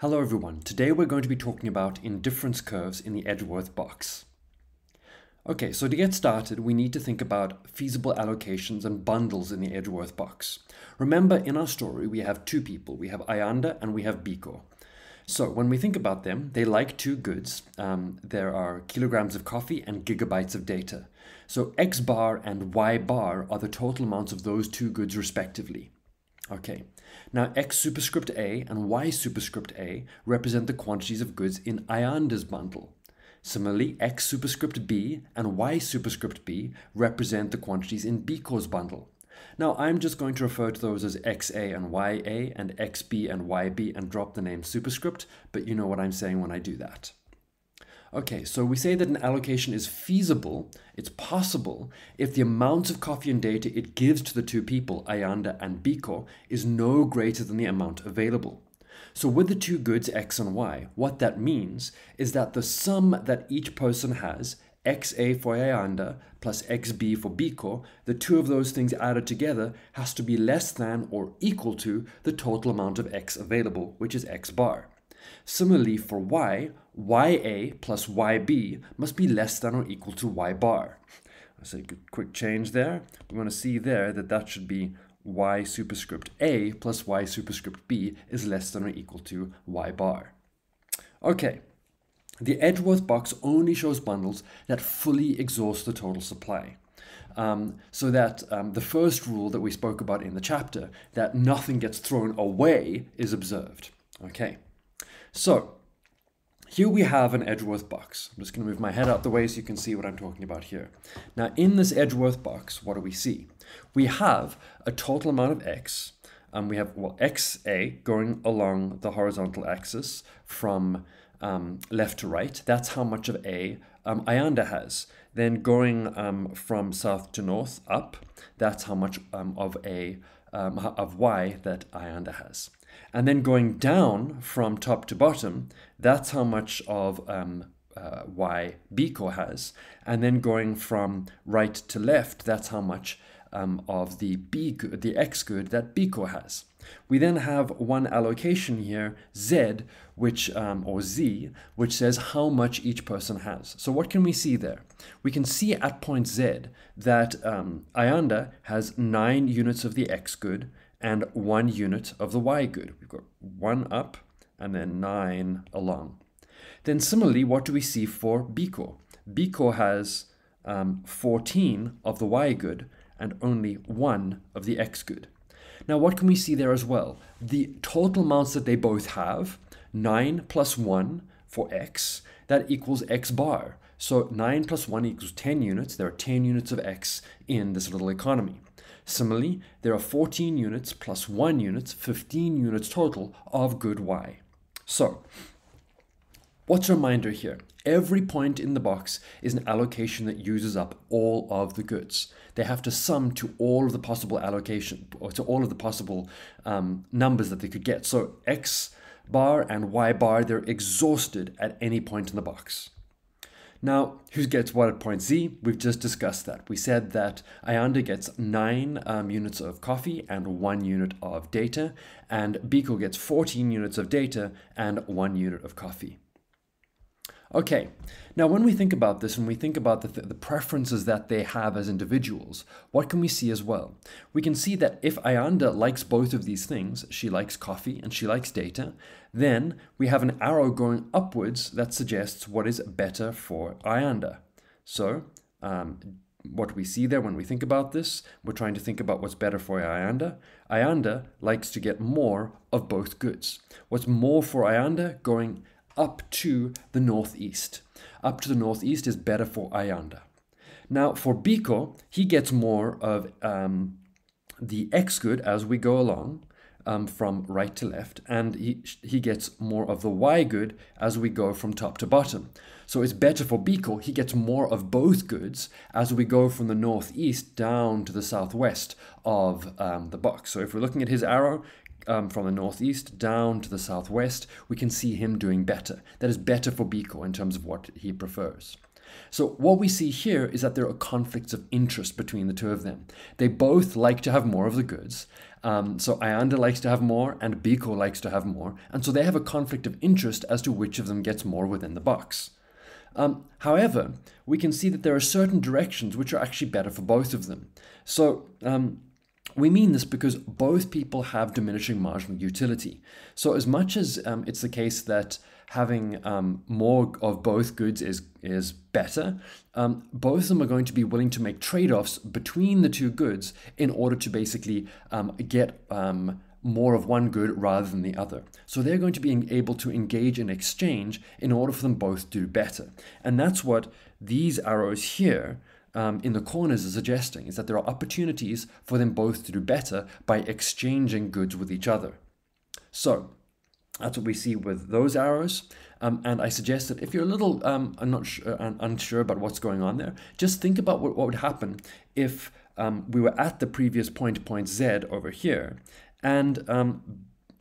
Hello everyone, today we're going to be talking about indifference curves in the Edgeworth box. Okay, so to get started, we need to think about feasible allocations and bundles in the Edgeworth box. Remember, in our story, we have two people. We have Ayanda and we have Biko. So when we think about them, they like two goods. Um, there are kilograms of coffee and gigabytes of data. So X bar and Y bar are the total amounts of those two goods respectively. Okay, now X superscript A and Y superscript A represent the quantities of goods in Ayanda's bundle. Similarly, X superscript B and Y superscript B represent the quantities in Biko's bundle. Now I'm just going to refer to those as XA and YA and XB and YB and drop the name superscript, but you know what I'm saying when I do that. Okay, so we say that an allocation is feasible, it's possible, if the amount of coffee and data it gives to the two people, Ayanda and Biko, is no greater than the amount available. So with the two goods X and Y, what that means is that the sum that each person has, XA for Ayanda plus XB for Biko, the two of those things added together has to be less than or equal to the total amount of X available, which is X bar. Similarly for y, ya plus yb must be less than or equal to y bar. Take a quick change there. We want to see there that that should be y superscript a plus y superscript b is less than or equal to y bar. Okay, the Edgeworth box only shows bundles that fully exhaust the total supply. Um, so that um, the first rule that we spoke about in the chapter, that nothing gets thrown away, is observed. Okay. So here we have an Edgeworth box. I'm just going to move my head out the way so you can see what I'm talking about here. Now in this Edgeworth box, what do we see? We have a total amount of x. Um, we have well xa going along the horizontal axis from um, left to right. That's how much of a um, Ayanda has. Then going um, from south to north up, that's how much um, of a um, of y that Ayanda has. And then going down from top to bottom, that's how much of um, uh, y Biko has. And then going from right to left, that's how much um, of the B the X good that Biko has. We then have one allocation here, Z, which um, or Z, which says how much each person has. So what can we see there? We can see at point Z that um, Ayanda has nine units of the X good and one unit of the Y good. We've got one up and then nine along. Then similarly, what do we see for Biko? Biko has um, 14 of the Y good and only one of the X good. Now, what can we see there as well? The total amounts that they both have, 9 plus 1 for X, that equals X bar. So 9 plus 1 equals 10 units. There are 10 units of X in this little economy. Similarly, there are 14 units plus 1 unit, 15 units total of good Y. So, what's a reminder here? Every point in the box is an allocation that uses up all of the goods. They have to sum to all of the possible allocation, or to all of the possible um, numbers that they could get. So X bar and Y bar, they're exhausted at any point in the box. Now, who gets what at point Z? We've just discussed that. We said that Ayanda gets 9 um, units of coffee and 1 unit of data, and Biko gets 14 units of data and 1 unit of coffee. Okay, now when we think about this and we think about the, th the preferences that they have as individuals, what can we see as well? We can see that if Ayanda likes both of these things, she likes coffee and she likes data, then we have an arrow going upwards that suggests what is better for Ayanda. So, um, what we see there when we think about this, we're trying to think about what's better for Ayanda. Ayanda likes to get more of both goods. What's more for Ayanda going up to the northeast. Up to the northeast is better for Ayanda. Now for Biko, he gets more of um, the X good as we go along um, from right to left, and he, he gets more of the Y good as we go from top to bottom. So it's better for Biko, he gets more of both goods as we go from the northeast down to the southwest of um, the box. So if we're looking at his arrow, um, from the northeast down to the southwest, we can see him doing better. That is better for Biko in terms of what he prefers. So what we see here is that there are conflicts of interest between the two of them. They both like to have more of the goods. Um, so Ayanda likes to have more and Biko likes to have more. And so they have a conflict of interest as to which of them gets more within the box. Um, however, we can see that there are certain directions which are actually better for both of them. So um, we mean this because both people have diminishing marginal utility. So as much as um, it's the case that having um, more of both goods is is better, um, both of them are going to be willing to make trade-offs between the two goods in order to basically um, get um, more of one good rather than the other. So they're going to be able to engage in exchange in order for them both to do better. And that's what these arrows here um, in the corners are suggesting, is that there are opportunities for them both to do better by exchanging goods with each other. So that's what we see with those arrows. Um, and I suggest that if you're a little um, I'm not sure, unsure about what's going on there, just think about what, what would happen if um, we were at the previous point, point Z over here, and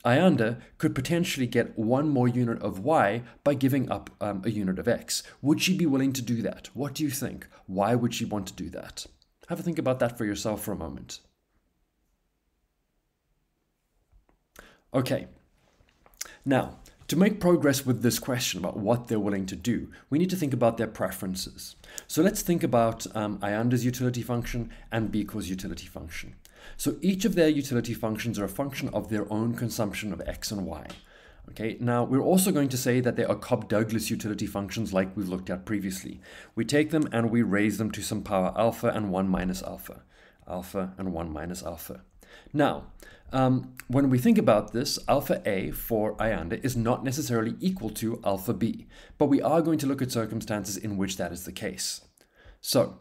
Ayanda could potentially get one more unit of Y by giving up um, a unit of X. Would she be willing to do that? What do you think? Why would she want to do that? Have a think about that for yourself for a moment. Okay, now, to make progress with this question about what they're willing to do, we need to think about their preferences. So let's think about um, Ayanda's utility function and Biko's utility function. So each of their utility functions are a function of their own consumption of x and y. Okay, now we're also going to say that they are Cobb-Douglas utility functions like we've looked at previously. We take them and we raise them to some power alpha and 1 minus alpha. Alpha and 1 minus alpha. Now, um, when we think about this, alpha A for Ayanda is not necessarily equal to alpha B, but we are going to look at circumstances in which that is the case. So,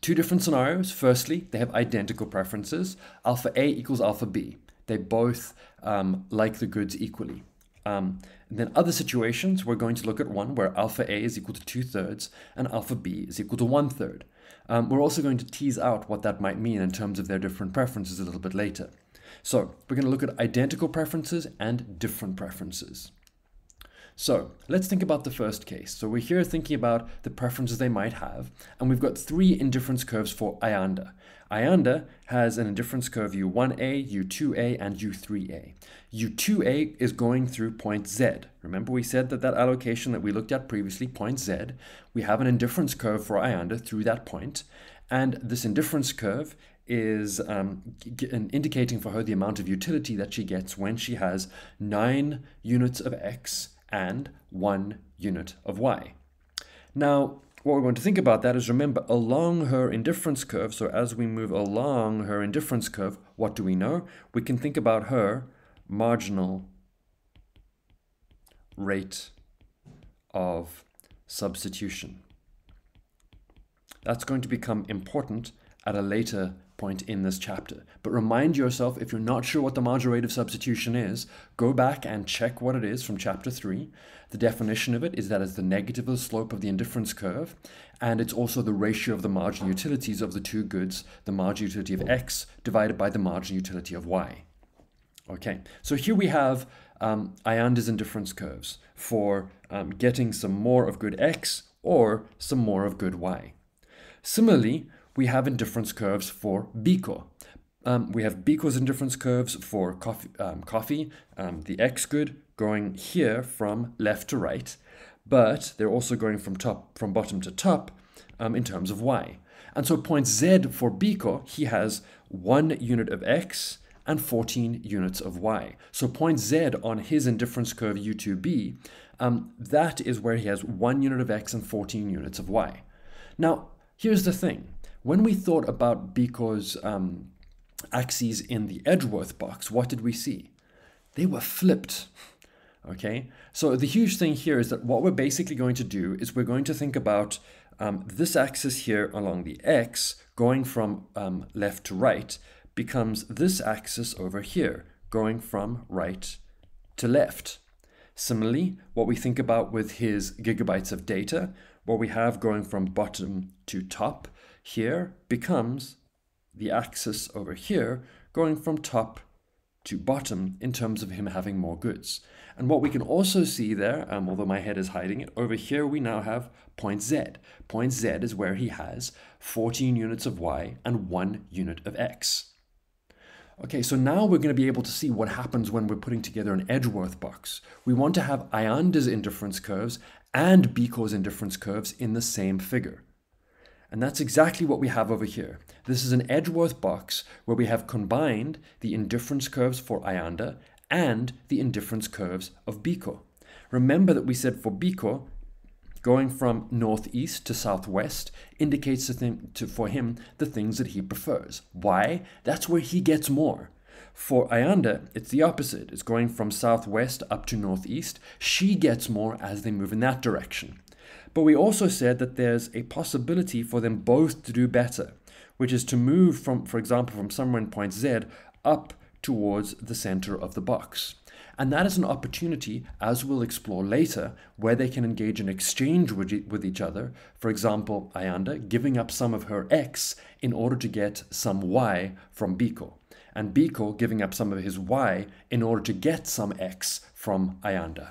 two different scenarios. Firstly, they have identical preferences. Alpha A equals alpha B. They both um, like the goods equally. Um, then other situations, we're going to look at one where alpha A is equal to two thirds and alpha B is equal to one third. Um, we're also going to tease out what that might mean in terms of their different preferences a little bit later. So we're going to look at identical preferences and different preferences. So let's think about the first case. So we're here thinking about the preferences they might have, and we've got three indifference curves for Ayanda. Ayanda has an indifference curve U1A, U2A, and U3A. U2A is going through point Z. Remember we said that that allocation that we looked at previously, point Z, we have an indifference curve for Ayanda through that point, and this indifference curve is um, indicating for her the amount of utility that she gets when she has 9 units of x and 1 unit of y. Now, what we're going to think about that is remember along her indifference curve, so as we move along her indifference curve, what do we know? We can think about her marginal rate of substitution. That's going to become important at a later point in this chapter. But remind yourself, if you're not sure what the marginal rate of substitution is, go back and check what it is from chapter 3. The definition of it is that it's the negative of the slope of the indifference curve, and it's also the ratio of the marginal utilities of the two goods, the marginal utility of x divided by the marginal utility of y. Okay, so here we have um, indifference curves for um, getting some more of good x or some more of good y. Similarly, we have indifference curves for Biko. Um, we have Biko's indifference curves for coffee, um, coffee um, the X good going here from left to right, but they're also going from top from bottom to top um, in terms of Y. And so point Z for Biko, he has one unit of X and 14 units of Y. So point Z on his indifference curve U2B, um, that is where he has one unit of X and 14 units of Y. Now, here's the thing. When we thought about Biko's um, axes in the Edgeworth box, what did we see? They were flipped. Okay, so the huge thing here is that what we're basically going to do is we're going to think about um, this axis here along the x going from um, left to right becomes this axis over here going from right to left. Similarly, what we think about with his gigabytes of data, what we have going from bottom to top here becomes the axis over here going from top to bottom in terms of him having more goods. And what we can also see there, um, although my head is hiding it, over here we now have point Z. Point Z is where he has 14 units of Y and 1 unit of X. Okay, so now we're going to be able to see what happens when we're putting together an Edgeworth box. We want to have Ayanda's indifference curves and Biko's indifference curves in the same figure. And that's exactly what we have over here. This is an Edgeworth box where we have combined the indifference curves for Ayanda and the indifference curves of Biko. Remember that we said for Biko, going from northeast to southwest indicates to, for him the things that he prefers. Why? That's where he gets more. For Ayanda, it's the opposite. It's going from southwest up to northeast. She gets more as they move in that direction. But we also said that there's a possibility for them both to do better, which is to move from, for example, from somewhere in point Z up towards the center of the box. And that is an opportunity, as we'll explore later, where they can engage in exchange with each other. For example, Ayanda giving up some of her X in order to get some Y from Biko, and Biko giving up some of his Y in order to get some X from Ayanda.